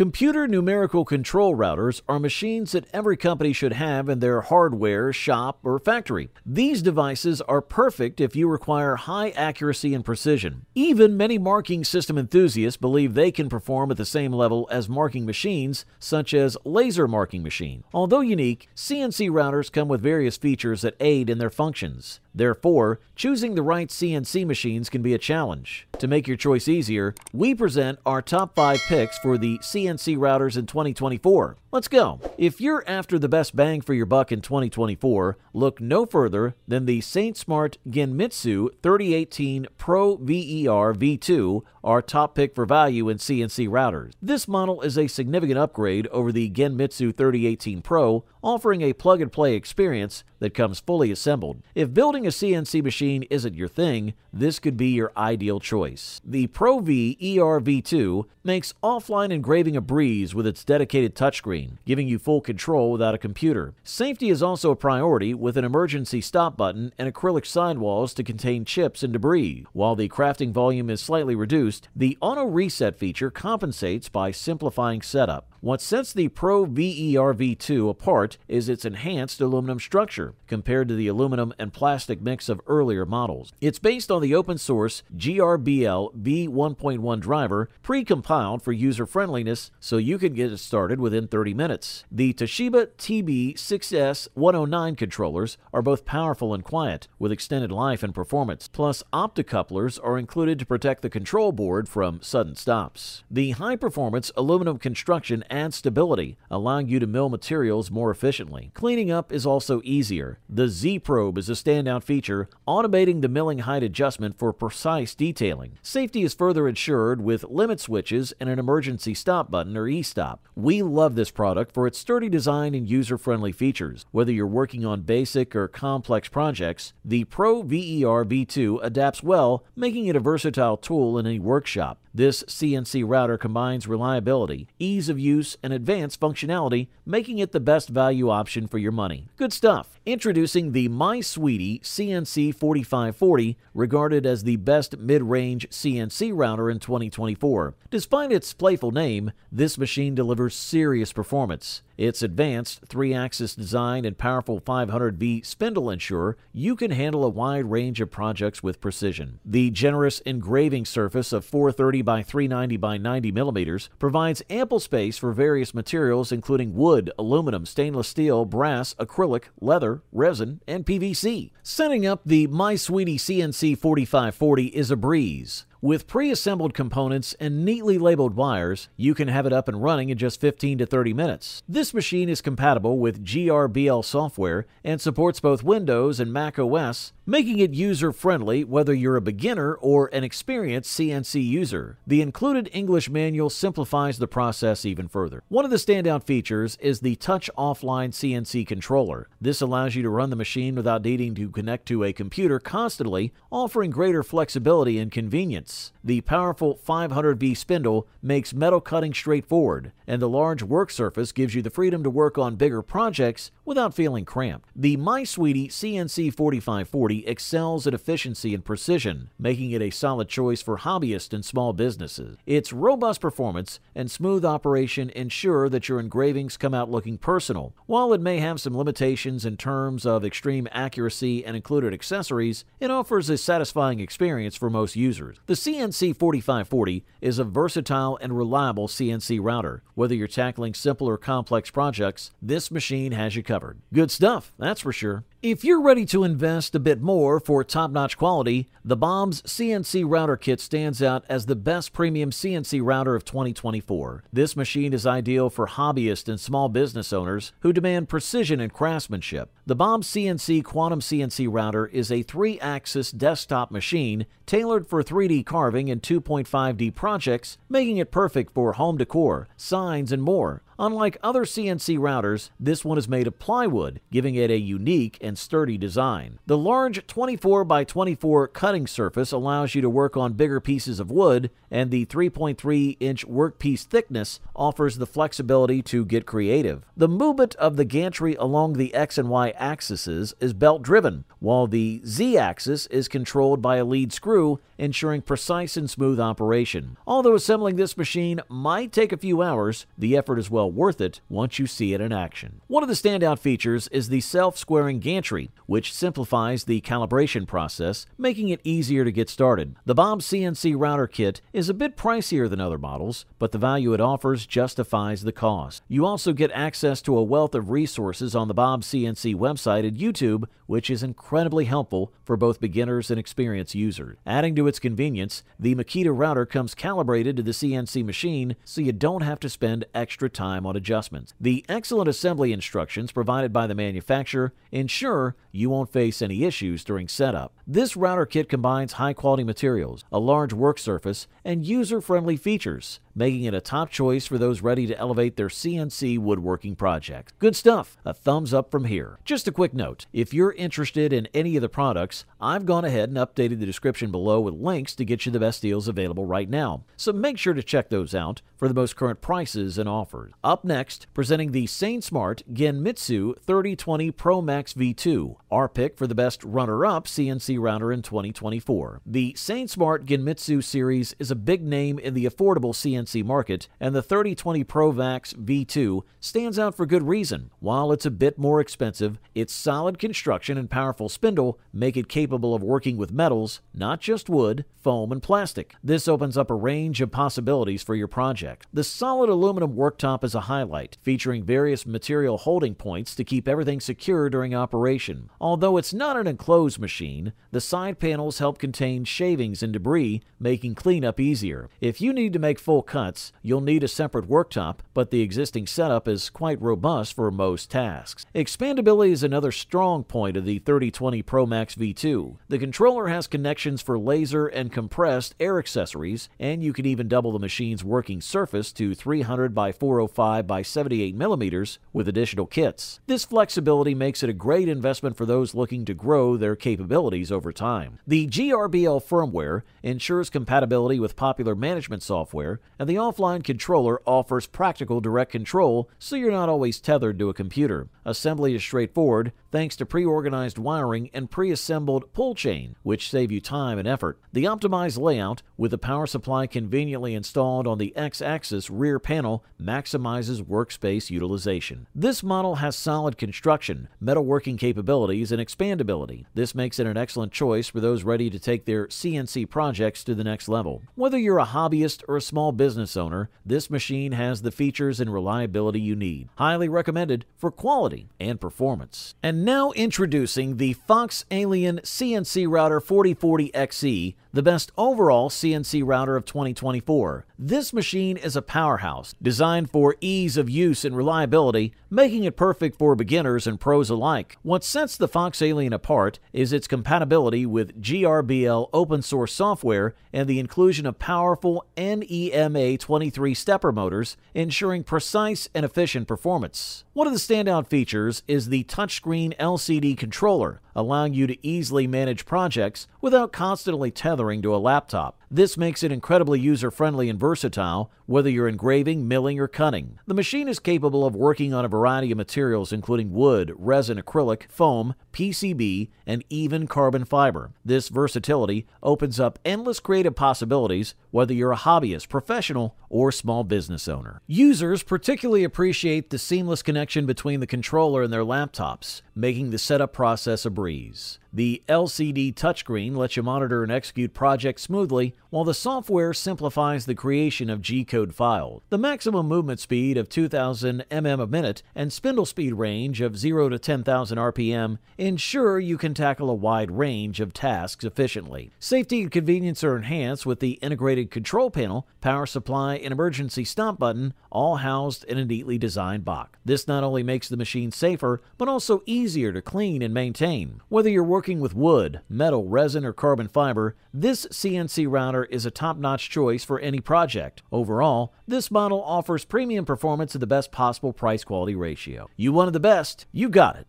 Computer numerical control routers are machines that every company should have in their hardware, shop, or factory. These devices are perfect if you require high accuracy and precision. Even many marking system enthusiasts believe they can perform at the same level as marking machines, such as laser marking machine. Although unique, CNC routers come with various features that aid in their functions. Therefore, choosing the right CNC machines can be a challenge. To make your choice easier, we present our top 5 picks for the CNC routers in 2024. Let's go. If you're after the best bang for your buck in 2024, look no further than the SainSmart Genmitsu 3018 Pro VER V2, our top pick for value in CNC routers. This model is a significant upgrade over the Genmitsu 3018 Pro, offering a plug and play experience that comes fully assembled. If building a CNC machine isn't your thing, this could be your ideal choice. The Pro VER V ERV2 makes offline engraving a breeze with its dedicated touchscreen, giving you full control without a computer. Safety is also a priority with an emergency stop button and acrylic sidewalls to contain chips and debris. While the crafting volume is slightly reduced, the auto reset feature compensates by simplifying setup. What sets the Pro VERV2 apart is its enhanced aluminum structure compared to the aluminum and plastic mix of earlier models. It's based on the open source GRBL V1.1 driver, pre compiled for user friendliness, so you can get it started within 30 minutes. The Toshiba TB6S109 controllers are both powerful and quiet, with extended life and performance. Plus, optocouplers are included to protect the control board from sudden stops. The high performance aluminum construction adds stability, allowing you to mill materials more efficiently. Cleaning up is also easier. The Z Probe is a standout feature, automating the milling height adjustment for precise detailing. Safety is further ensured with limit switches and an emergency stop button or e-stop. We love this product for its sturdy design and user-friendly features. Whether you're working on basic or complex projects, the Pro VER V2 adapts well, making it a versatile tool in any workshop. This CNC router combines reliability, ease of use, and advanced functionality, making it the best value option for your money. Good stuff. Introducing the MYSWEETY CNC 4540, regarded as the best mid-range CNC router in 2024. Despite its playful name, this machine delivers serious performance. Its advanced three axis design and powerful 500V spindle ensure you can handle a wide range of projects with precision. The generous engraving surface of 430 by 390 by 90 millimeters provides ample space for various materials including wood, aluminum, stainless steel, brass, acrylic, leather, resin, and PVC. Setting up the MYSWEETY CNC 4540 is a breeze. With pre-assembled components and neatly labeled wires, you can have it up and running in just 15 to 30 minutes. This machine is compatible with GRBL software and supports both Windows and Mac OS, making it user-friendly whether you're a beginner or an experienced CNC user. The included English manual simplifies the process even further. One of the standout features is the Touch Offline CNC controller. This allows you to run the machine without needing to connect to a computer constantly, offering greater flexibility and convenience. The powerful 500V spindle makes metal cutting straightforward, and the large work surface gives you the freedom to work on bigger projects without feeling cramped. The MYSWEETY CNC 4540 excels at efficiency and precision, making it a solid choice for hobbyists and small businesses. Its robust performance and smooth operation ensure that your engravings come out looking personal. While it may have some limitations in terms of extreme accuracy and included accessories, it offers a satisfying experience for most users. The CNC 4540 is a versatile and reliable CNC router. Whether you're tackling simple or complex projects, this machine has you covered. Good stuff, that's for sure. If you're ready to invest a bit more for top notch quality, the Bob's CNC Router Kit stands out as the best premium CNC router of 2024. This machine is ideal for hobbyists and small business owners who demand precision and craftsmanship. The Bob's CNC Quantum CNC Router is a three axis desktop machine tailored for 3D carving and 2.5D projects, making it perfect for home decor, signs, and more. Unlike other CNC routers, this one is made of plywood, giving it a unique and sturdy design. The large 24 by 24 cutting surface allows you to work on bigger pieces of wood, and the 3.3 inch workpiece thickness offers the flexibility to get creative. The movement of the gantry along the X and Y axes is belt driven, while the Z axis is controlled by a lead screw, ensuring precise and smooth operation. Although assembling this machine might take a few hours, the effort is well worth it once you see it in action. One of the standout features is the self squaring gantry, which simplifies the calibration process, making it easier to get started. The Bob CNC router kit is a bit pricier than other models, but the value it offers justifies the cost. You also get access to a wealth of resources on the Bob CNC website and YouTube, which is incredibly helpful for both beginners and experienced users. Adding to its convenience, the Makita router comes calibrated to the CNC machine so you don't have to spend extra time on adjustments. The excellent assembly instructions provided by the manufacturer ensure you won't face any issues during setup. This router kit combines high quality materials, a large work surface, and user friendly features making it a top choice for those ready to elevate their CNC woodworking project. Good stuff. A thumbs up from here. Just a quick note if you're interested in any of the products, I've gone ahead and updated the description below with links to get you the best deals available right now. So make sure to check those out for the most current prices and offers. Up next, presenting the SainSmart Genmitsu 3020 Pro Max V2, our pick for the best runner up CNC router in 2024. The SainSmart Genmitsu series is a big name in the affordable CNC market, and the 3020 Pro Max V2 stands out for good reason. While it's a bit more expensive, its solid construction and powerful spindle make it capable of working with metals, not just wood, foam, and plastic. This opens up a range of possibilities for your project. The solid aluminum worktop is a highlight, featuring various material holding points to keep everything secure during operation. Although it's not an enclosed machine, the side panels help contain shavings and debris, making cleanup easier. If you need to make full cuts, you'll need a separate worktop, but the existing setup is quite robust for most tasks. Expandability is another strong point of the 3020 Pro Max V2. The controller has connections for laser and compressed air accessories, and you can even double the machine's working surface to 300 by 405 by 78 millimeters with additional kits. This flexibility makes it a great investment for those looking to grow their capabilities over time. The GRBL firmware ensures compatibility with popular management software, and the offline controller offers practical direct control so you're not always tethered to a computer. Assembly is straightforward thanks to pre organized wiring and pre assembled pull chain, which save you time and effort. The optimized layout, with the power supply conveniently installed on the X axis rear panel, maximizes workspace utilization. This model has solid construction, metalworking capabilities, and expandability. This makes it an excellent choice for those ready to take their CNC projects to the next level. Whether you're a hobbyist or a small business owner, this machine has the features and reliability you need. Highly recommended for quality and performance. And now introducing the FoxAlien CNC Router 4040XE, the best overall CNC router of 2024. This machine is a powerhouse, designed for ease of use and reliability, making it perfect for beginners and pros alike. What sets the FoxAlien apart is its compatibility with GRBL open source software and the inclusion of powerful NEMA 23 stepper motors, ensuring precise and efficient performance. One of the standout features is the touchscreen LCD controller, allowing you to easily manage projects without constantly tethering to a laptop. This makes it incredibly user friendly and versatile, whether you're engraving, milling, or cutting. The machine is capable of working on a variety of materials, including wood, resin, acrylic, foam, PCB, and even carbon fiber. This versatility opens up endless creative possibilities, whether you're a hobbyist, professional, or small business owner. Users particularly appreciate the seamless connection between the controller and their laptops, making the setup process a breeze. The LCD touchscreen lets you monitor and execute projects smoothly, while the software simplifies the creation of G code files. The maximum movement speed of 2000 mm a minute and spindle speed range of 0 to 10,000 RPM ensure you can tackle a wide range of tasks efficiently. Safety and convenience are enhanced with the integrated control panel, power supply, and emergency stop button, all housed in a neatly designed box. This not only makes the machine safer, but also easier to clean and maintain. Whether you're working with wood, metal, resin, or carbon fiber, this CNC router Is a top notch choice for any project. Overall, this model offers premium performance at the best possible price quality ratio. You wanted the best, you got it.